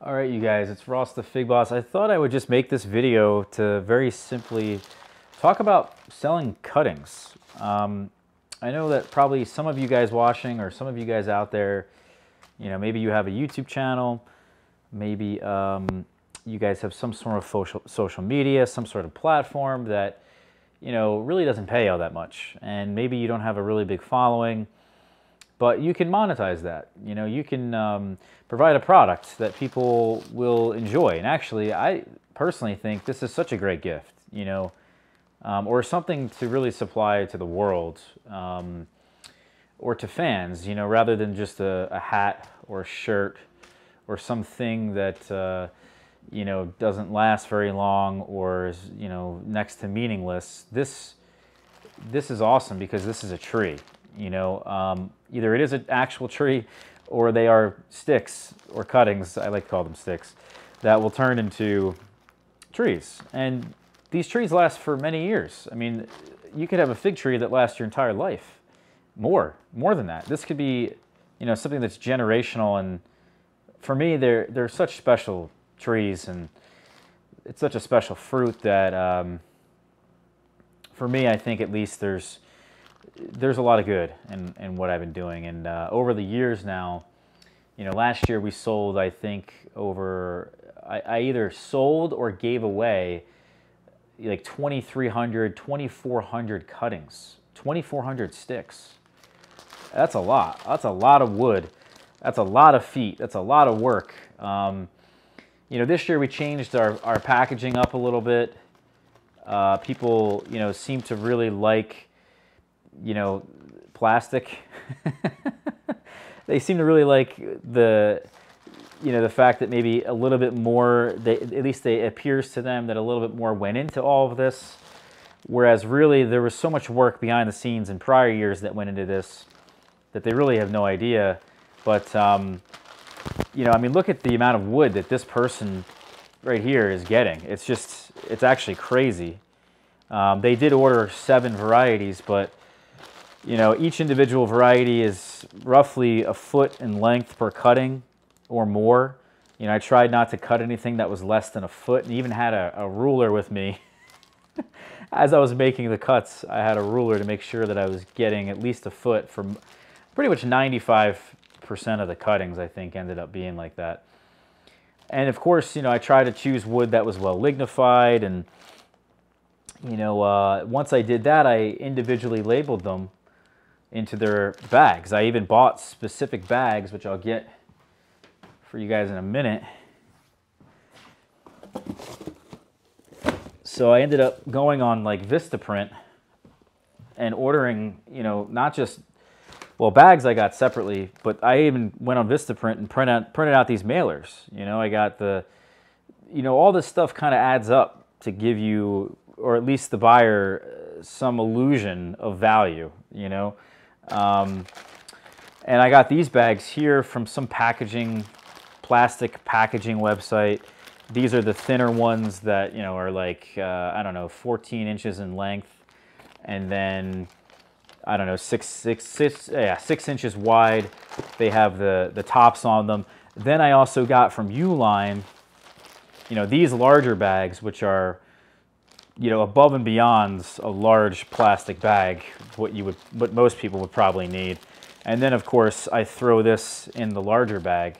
All right, you guys, it's Ross the Fig Boss. I thought I would just make this video to very simply talk about selling cuttings. Um, I know that probably some of you guys watching or some of you guys out there, you know, maybe you have a YouTube channel, maybe um, you guys have some sort of social, social media, some sort of platform that, you know, really doesn't pay all that much. And maybe you don't have a really big following but you can monetize that. You know, you can um, provide a product that people will enjoy. And actually, I personally think this is such a great gift. You know, um, or something to really supply to the world um, or to fans. You know, rather than just a, a hat or a shirt or something that uh, you know doesn't last very long or is you know next to meaningless. This this is awesome because this is a tree. You know, um, either it is an actual tree or they are sticks or cuttings, I like to call them sticks, that will turn into trees. And these trees last for many years. I mean, you could have a fig tree that lasts your entire life. More, more than that. This could be, you know, something that's generational. And for me, they're, they're such special trees and it's such a special fruit that, um, for me, I think at least there's, there's a lot of good in, in what I've been doing. And uh, over the years now, you know, last year we sold, I think, over, I, I either sold or gave away like 2,300, 2,400 cuttings, 2,400 sticks. That's a lot. That's a lot of wood. That's a lot of feet. That's a lot of work. Um, you know, this year we changed our, our packaging up a little bit. Uh, people, you know, seem to really like you know, plastic. they seem to really like the, you know, the fact that maybe a little bit more, they, at least it appears to them that a little bit more went into all of this. Whereas really there was so much work behind the scenes in prior years that went into this that they really have no idea. But, um, you know, I mean, look at the amount of wood that this person right here is getting. It's just, it's actually crazy. Um, they did order seven varieties, but you know, each individual variety is roughly a foot in length per cutting or more. You know, I tried not to cut anything that was less than a foot and even had a, a ruler with me. As I was making the cuts, I had a ruler to make sure that I was getting at least a foot from pretty much 95% of the cuttings, I think, ended up being like that. And of course, you know, I tried to choose wood that was well lignified and, you know, uh, once I did that, I individually labeled them into their bags. I even bought specific bags, which I'll get for you guys in a minute. So I ended up going on like Vistaprint and ordering, you know, not just, well, bags I got separately, but I even went on Vistaprint and print out, printed out these mailers. You know, I got the, you know, all this stuff kind of adds up to give you, or at least the buyer, uh, some illusion of value, you know. Um, and I got these bags here from some packaging, plastic packaging website. These are the thinner ones that, you know, are like, uh, I don't know, 14 inches in length. And then, I don't know, six, six, six, yeah, six inches wide. They have the, the tops on them. Then I also got from Uline, you know, these larger bags, which are you know, above and beyond a large plastic bag, what you would, what most people would probably need. And then of course I throw this in the larger bag.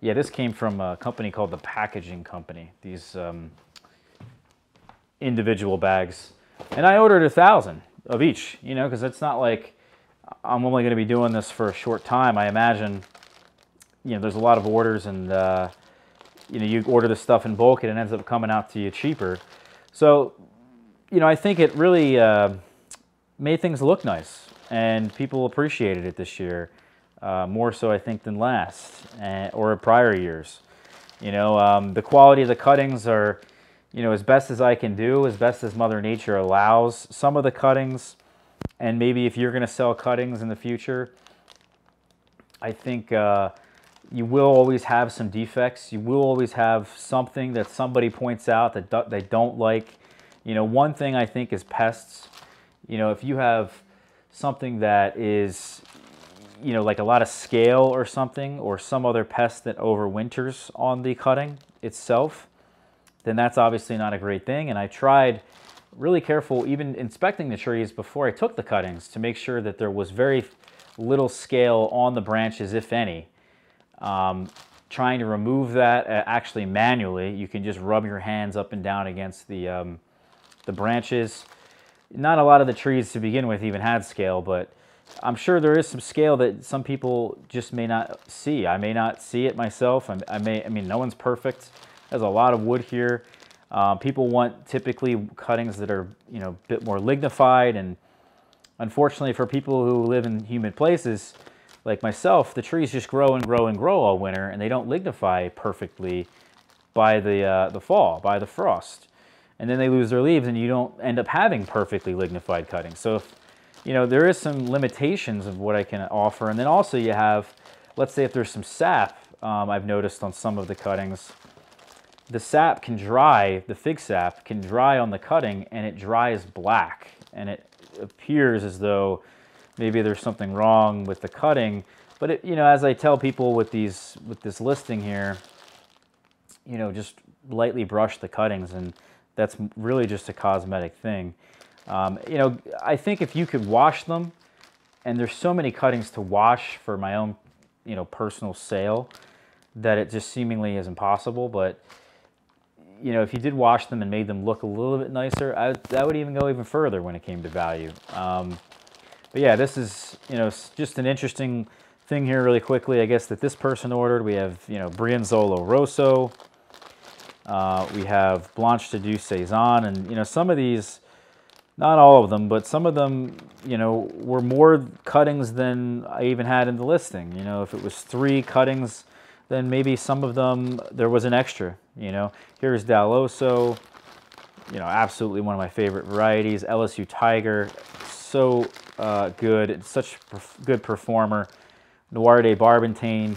Yeah, this came from a company called the Packaging Company. These um, individual bags, and I ordered a thousand of each. You know, because it's not like I'm only going to be doing this for a short time. I imagine, you know, there's a lot of orders, and uh, you know, you order the stuff in bulk, and it ends up coming out to you cheaper. So, you know, I think it really uh, made things look nice, and people appreciated it this year uh, more so, I think, than last and, or prior years. You know, um, the quality of the cuttings are, you know, as best as I can do, as best as Mother Nature allows. Some of the cuttings, and maybe if you're going to sell cuttings in the future, I think uh, you will always have some defects. You will always have something that somebody points out that do they don't like. You know, one thing I think is pests. You know, if you have something that is, you know, like a lot of scale or something, or some other pest that overwinters on the cutting itself, then that's obviously not a great thing. And I tried really careful, even inspecting the trees before I took the cuttings to make sure that there was very little scale on the branches, if any. Um, trying to remove that uh, actually manually, you can just rub your hands up and down against the, um, the branches. Not a lot of the trees to begin with even had scale, but I'm sure there is some scale that some people just may not see. I may not see it myself. I, I may, I mean, no one's perfect. There's a lot of wood here. Um, people want typically cuttings that are, you know, a bit more lignified. And unfortunately for people who live in humid places, like myself, the trees just grow and grow and grow all winter and they don't lignify perfectly by the, uh, the fall, by the frost. And then they lose their leaves and you don't end up having perfectly lignified cuttings. So if, you know, there is some limitations of what I can offer. And then also you have, let's say if there's some sap, um, I've noticed on some of the cuttings, the sap can dry, the fig sap can dry on the cutting and it dries black. And it appears as though maybe there's something wrong with the cutting. But it, you know, as I tell people with these, with this listing here, you know, just lightly brush the cuttings and that's really just a cosmetic thing. Um, you know, I think if you could wash them, and there's so many cuttings to wash for my own, you know, personal sale, that it just seemingly is impossible. But you know, if you did wash them and made them look a little bit nicer, I, that would even go even further when it came to value. Um, but yeah, this is, you know, just an interesting thing here really quickly, I guess, that this person ordered. We have, you know, Brianzolo Rosso. Uh, we have Blanche de Douce Saison. And, you know, some of these, not all of them, but some of them, you know, were more cuttings than I even had in the listing. You know, if it was three cuttings, then maybe some of them, there was an extra, you know. Here's Daloso, you know, absolutely one of my favorite varieties. LSU Tiger, so uh, good. It's such a good performer. Noir de Barbentane,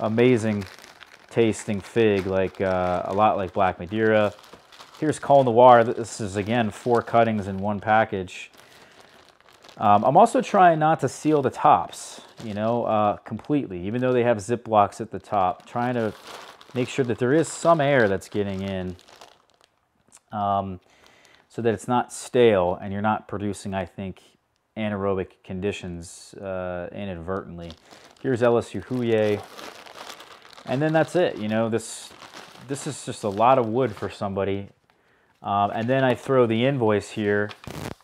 amazing tasting fig, like uh, a lot like Black Madeira. Here's Col Noir. This is, again, four cuttings in one package. Um, I'm also trying not to seal the tops, you know, uh, completely, even though they have zip blocks at the top. Trying to make sure that there is some air that's getting in um, so that it's not stale and you're not producing, I think, anaerobic conditions uh, inadvertently. Here's LSU Hollier. And then that's it, you know, this, this is just a lot of wood for somebody. Um, and then I throw the invoice here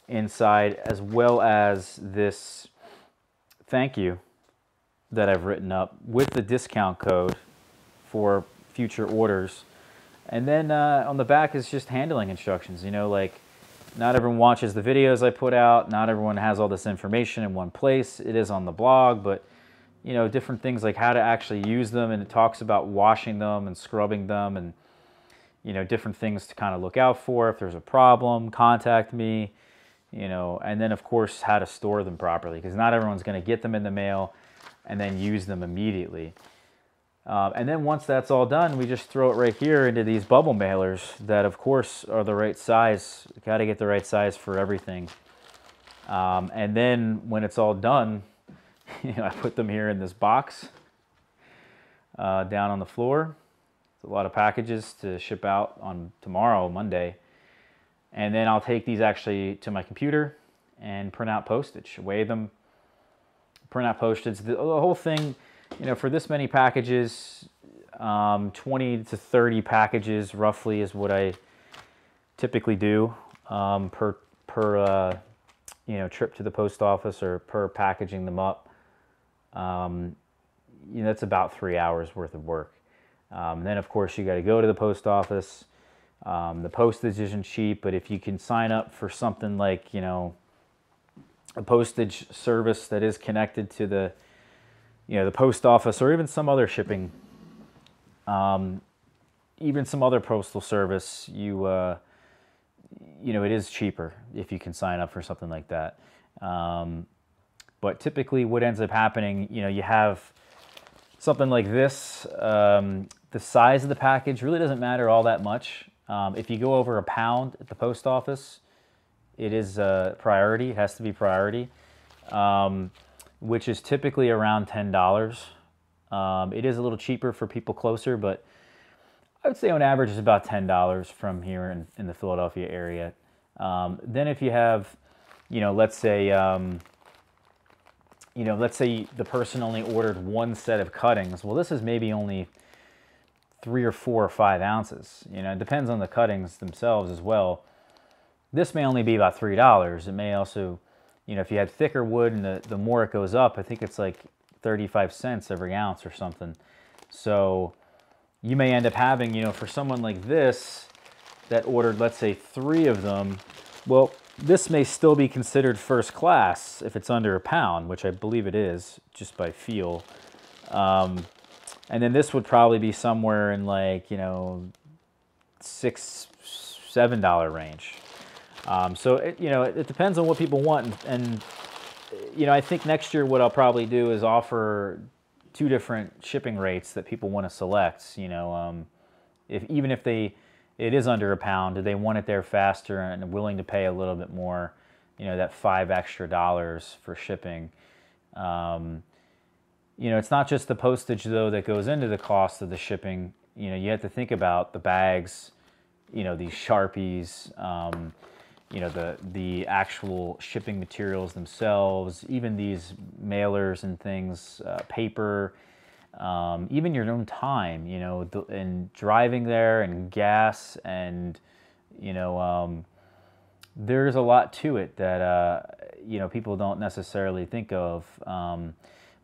inside as well as this thank you that I've written up with the discount code for future orders. And then uh, on the back is just handling instructions, you know, like not everyone watches the videos I put out. Not everyone has all this information in one place. It is on the blog, but you know, different things like how to actually use them. And it talks about washing them and scrubbing them and, you know, different things to kind of look out for. If there's a problem, contact me, you know, and then of course, how to store them properly because not everyone's going to get them in the mail and then use them immediately. Um, and then once that's all done, we just throw it right here into these bubble mailers that, of course, are the right size. Got to get the right size for everything. Um, and then when it's all done, you know, I put them here in this box uh, down on the floor. It's a lot of packages to ship out on tomorrow, Monday. And then I'll take these actually to my computer and print out postage, weigh them, print out postage. The, the whole thing you know, for this many packages, um, 20 to 30 packages roughly is what I typically do um, per, per uh, you know, trip to the post office or per packaging them up. Um, you know, that's about three hours worth of work. Um, then, of course, you got to go to the post office. Um, the postage isn't cheap, but if you can sign up for something like, you know, a postage service that is connected to the you know, the post office or even some other shipping, um, even some other postal service, you, uh, you know, it is cheaper if you can sign up for something like that. Um, but typically what ends up happening, you know, you have something like this, um, the size of the package really doesn't matter all that much. Um, if you go over a pound at the post office, it is a priority, it has to be priority. Which is typically around $10. Um, it is a little cheaper for people closer, but I would say on average it's about $10 from here in, in the Philadelphia area. Um, then if you have, you know, let's say, um, you know, let's say the person only ordered one set of cuttings. Well, this is maybe only three or four or five ounces. You know, it depends on the cuttings themselves as well. This may only be about $3. It may also, you know, if you had thicker wood and the, the more it goes up, I think it's like 35 cents every ounce or something. So you may end up having, you know, for someone like this that ordered, let's say, three of them, well, this may still be considered first class if it's under a pound, which I believe it is just by feel. Um, and then this would probably be somewhere in like, you know, six, seven dollar range. Um, so, it, you know, it, it, depends on what people want. And, and, you know, I think next year what I'll probably do is offer two different shipping rates that people want to select. You know, um, if even if they it is under a pound, do they want it there faster and willing to pay a little bit more? You know, that five extra dollars for shipping. Um, you know, it's not just the postage though that goes into the cost of the shipping. You know, you have to think about the bags. You know, these sharpies. Um, you know the the actual shipping materials themselves, even these mailers and things, uh, paper, um, even your own time. You know, the, and driving there and gas and you know um, there's a lot to it that uh, you know people don't necessarily think of. Um,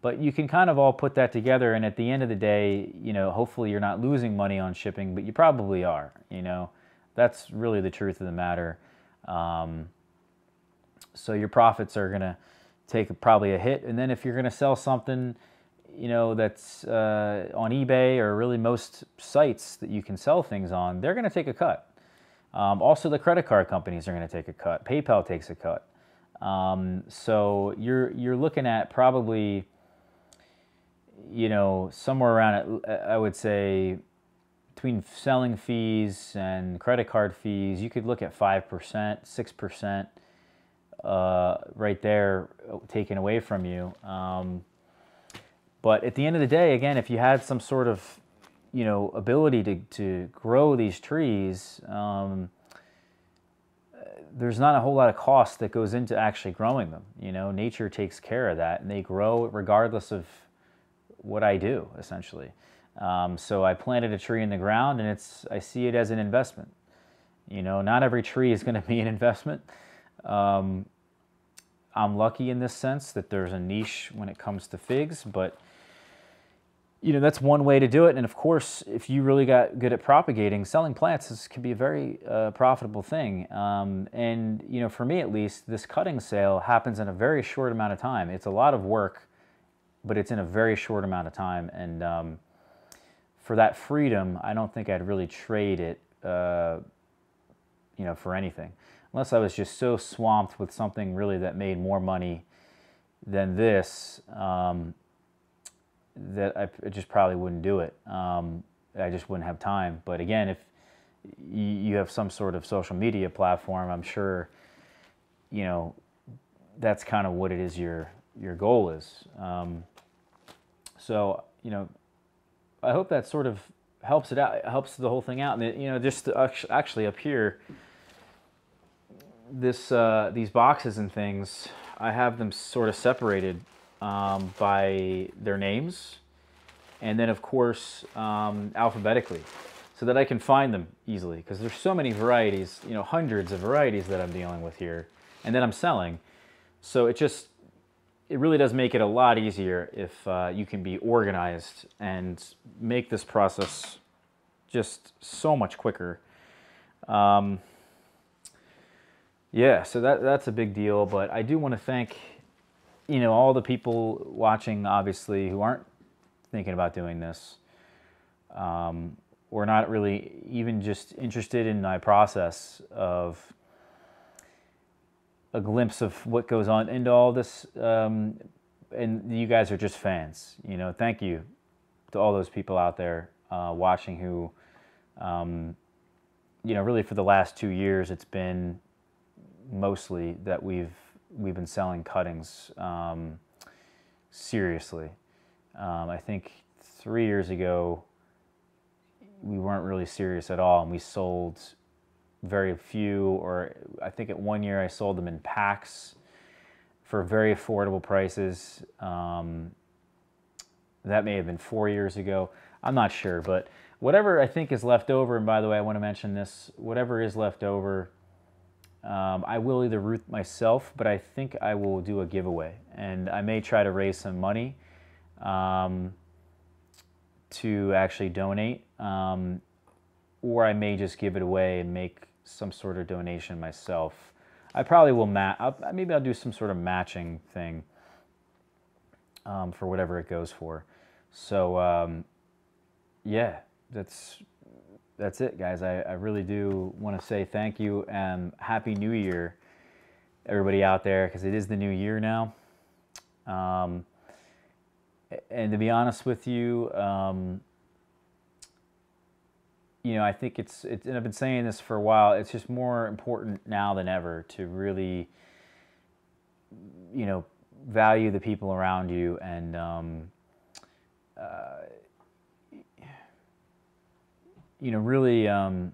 but you can kind of all put that together, and at the end of the day, you know, hopefully you're not losing money on shipping, but you probably are. You know, that's really the truth of the matter. Um, so your profits are going to take probably a hit. And then if you're going to sell something, you know, that's uh, on eBay or really most sites that you can sell things on, they're going to take a cut. Um, also, the credit card companies are going to take a cut. PayPal takes a cut. Um, so you're you're looking at probably, you know, somewhere around I would say between selling fees and credit card fees, you could look at 5%, 6% uh, right there taken away from you. Um, but at the end of the day, again, if you had some sort of, you know, ability to, to grow these trees, um, there's not a whole lot of cost that goes into actually growing them. You know, nature takes care of that, and they grow regardless of what I do, essentially. Um, so I planted a tree in the ground, and it's I see it as an investment. You know, not every tree is going to be an investment. Um, I'm lucky in this sense that there's a niche when it comes to figs, but you know that's one way to do it. And of course, if you really got good at propagating, selling plants is, can be a very uh, profitable thing. Um, and you know, for me at least, this cutting sale happens in a very short amount of time. It's a lot of work, but it's in a very short amount of time, and um, for that freedom, I don't think I'd really trade it, uh, you know, for anything, unless I was just so swamped with something really that made more money than this um, that I, just probably wouldn't do it. Um, I just wouldn't have time. But again, if you have some sort of social media platform, I'm sure, you know, that's kind of what it is your your goal is. Um, so you know, I hope that sort of helps it out, it helps the whole thing out. And it, you know, just actually up here, this uh, these boxes and things, I have them sort of separated um, by their names, and then of course um, alphabetically, so that I can find them easily. Because there's so many varieties, you know, hundreds of varieties that I'm dealing with here, and that I'm selling. So it just it really does make it a lot easier if uh, you can be organized and make this process just so much quicker. Um, yeah, so that that's a big deal. But I do want to thank, you know, all the people watching, obviously, who aren't thinking about doing this, um, or not really even just interested in my process of a glimpse of what goes on into all this. Um, and you guys are just fans. You know, thank you to all those people out there uh, watching who, um, you know, really for the last two years, it's been mostly that we've we've been selling cuttings. Um, seriously. Um, I think three years ago, we weren't really serious at all, and we sold very few, or I think at one year I sold them in packs for very affordable prices. Um, that may have been four years ago. I'm not sure, but whatever I think is left over, and by the way, I want to mention this whatever is left over, um, I will either root myself, but I think I will do a giveaway. And I may try to raise some money um, to actually donate, um, or I may just give it away and make some sort of donation myself. I probably will match. Maybe I'll do some sort of matching thing um, for whatever it goes for. So um, yeah, that's that's it, guys. I, I really do want to say thank you and happy New Year, everybody out there, because it is the new year now. Um, and to be honest with you, um, you know, I think it's, it's, and I've been saying this for a while, it's just more important now than ever to really, you know, value the people around you and, um, uh, you know, really, um,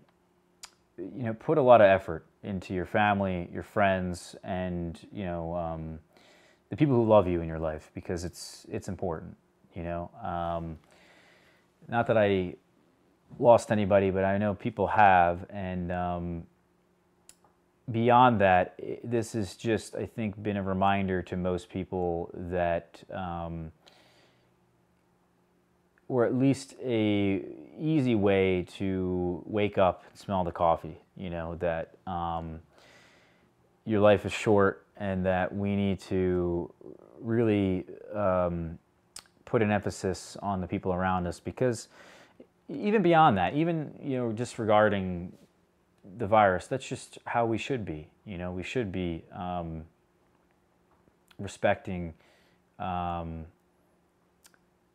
you know, put a lot of effort into your family, your friends, and you know, um, the people who love you in your life because it's it's important. You know, um, not that I lost anybody, but I know people have, and um, beyond that, this has just I think been a reminder to most people that um, or at least a easy way to wake up and smell the coffee. You know that um, your life is short, and that we need to really um, put an emphasis on the people around us because even beyond that, even you know just regarding the virus, that's just how we should be. You know, we should be um, respecting. Um,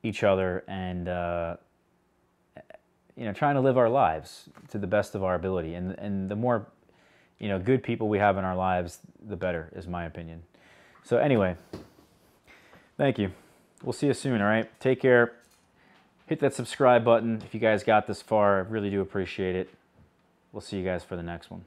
each other and uh, you know trying to live our lives to the best of our ability and and the more you know good people we have in our lives the better is my opinion so anyway thank you we'll see you soon all right take care hit that subscribe button if you guys got this far. I really do appreciate it. We'll see you guys for the next one